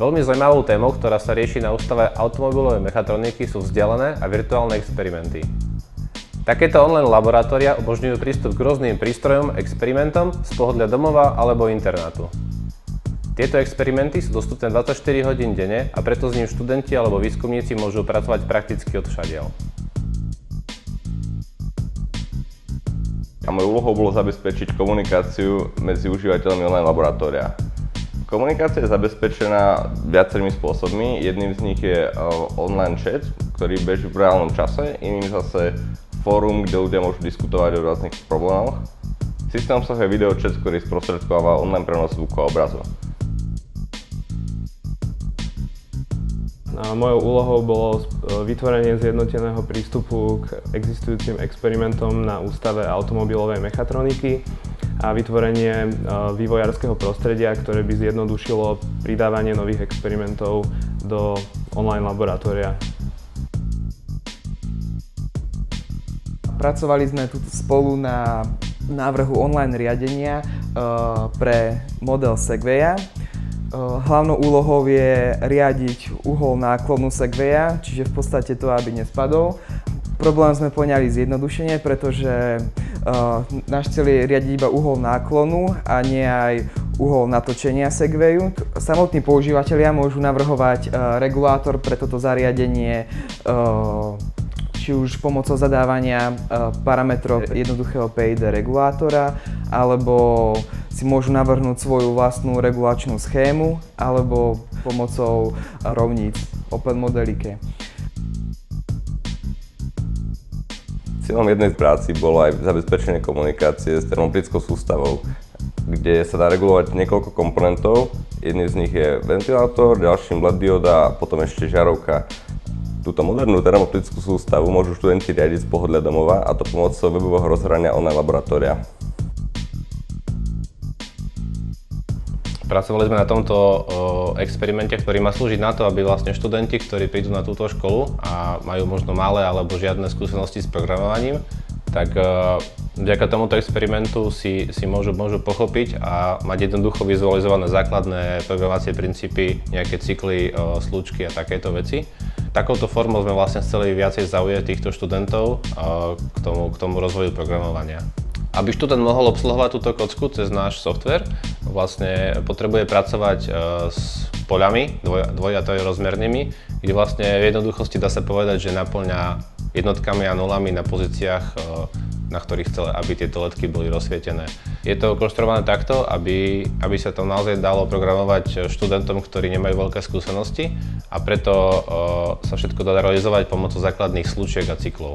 Veľmi zaujímavou témou, ktorá sa rieši na ústave automobilovej mechatroniky sú vzdialené a virtuálne experimenty. Takéto online laboratória umožňujú prístup k rôznym prístrojom, experimentom z pohodlia domova alebo internátu. Tieto experimenty sú dostupné 24 hodín denne a preto s ním študenti alebo výskumníci môžu pracovať prakticky od všadiaľ. A mojou úlohou bolo zabezpečiť komunikáciu medzi užívateľmi online laboratória. Komunikácia je zabezpečená viacerými spôsobmi. Jedným z nich je e, online chat, ktorý beží v reálnom čase, iným zase fórum, kde ľudia môžu diskutovať o rôznych problémoch. Systém obsahuje video chat, ktorý sprostredkováva online prenos zvuku a obrazu. Mojou úlohou bolo e, vytvorenie zjednoteného prístupu k existujúcim experimentom na Ústave automobilovej mechatroniky a vytvorenie e, vývojárskeho prostredia, ktoré by zjednodušilo pridávanie nových experimentov do online laboratória. Pracovali sme tu spolu na návrhu online riadenia e, pre model Segwaya. Hlavnou úlohou je riadiť uhol náklonu Segwaya, čiže v podstate to, aby nespadol. Problém sme poňali zjednodušenie, pretože náš cieľ je riadiť iba uhol náklonu a nie aj uhol natočenia Segwayu. Samotní používateľia môžu navrhovať uh, regulátor pre toto zariadenie uh, či už pomocou zadávania parametrov jednoduchého PID regulátora, alebo si môžu navrhnúť svoju vlastnú regulačnú schému, alebo pomocou rovníc Open Modelike. Cieľom jednej z práci bolo aj zabezpečenie komunikácie s termoplíckou sústavou, kde sa dá regulovať niekoľko komponentov. Jedným z nich je ventilátor, ďalším LED dioda a potom ešte žiarovka. Túto modernú termoplickú sústavu môžu študenti riadiť z pohodlia domova a to pomocou webového rozhrania online laboratória. Pracovali sme na tomto experimente, ktorý má slúžiť na to, aby vlastne študenti, ktorí prídu na túto školu a majú možno malé alebo žiadne skúsenosti s programovaním, tak vďaka tomuto experimentu si, si môžu, môžu pochopiť a mať jednoducho vizualizované základné programovacie princípy, nejaké cykly, slučky a takéto veci. Takouto formou sme vlastne chceli viacej zaujať týchto študentov k tomu, k tomu rozvoju programovania. Aby študent mohol obsluhovať túto kocku cez náš software, vlastne potrebuje pracovať e, s poľami dvoj, rozmernými, kde vlastne v jednoduchosti dá sa povedať, že naplňa jednotkami a nulami na pozíciách, e, na ktorých chce, aby tieto letky boli rozsvietené. Je to konštruované takto, aby, aby sa to naozaj dalo programovať študentom, ktorí nemajú veľké skúsenosti a preto e, sa všetko dá realizovať pomocou základných slučiek a cyklov.